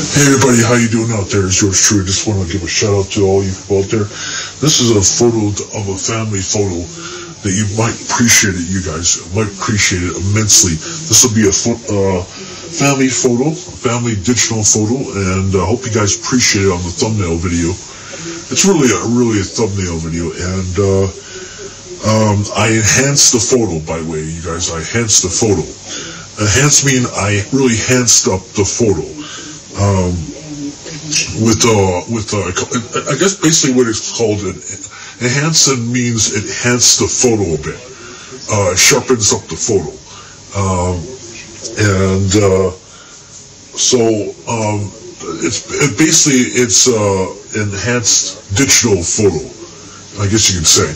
Hey everybody, how you doing out there? It's yours truly. Just want to give a shout out to all you people out there. This is a photo of a family photo that you might appreciate it, you guys might appreciate it immensely. This will be a uh, family photo, family digital photo, and I uh, hope you guys appreciate it on the thumbnail video. It's really a really a thumbnail video, and uh, um, I enhanced the photo. By the way, you guys, I enhanced the photo. Enhance mean I really enhanced up the photo um, with uh, with uh, I guess basically what it's called an enhancing means enhance the photo a bit, uh, sharpens up the photo, um, and uh, so um, it's it basically it's uh, enhanced digital photo. I guess you can say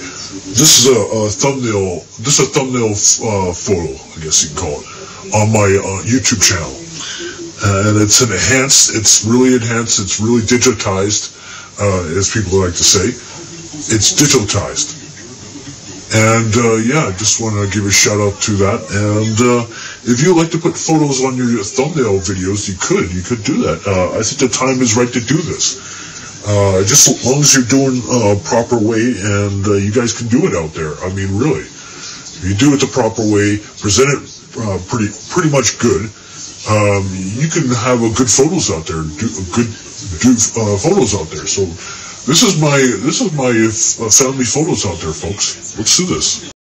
this is a, a thumbnail. This is a thumbnail uh, photo. I guess you can call it on my uh, YouTube channel and it's enhanced. It's really enhanced. It's really digitized, uh, as people like to say. It's digitized. And uh, yeah, I just want to give a shout out to that. And uh, if you like to put photos on your thumbnail videos, you could. You could do that. Uh, I think the time is right to do this. Uh, just as long as you're doing a proper way, and you guys can do it out there. I mean, really, if you do it the proper way, present it pretty pretty much good um, you can have a good photos out there, do good do uh, photos out there. So this is my this is my uh, family photos out there, folks. Let's do this.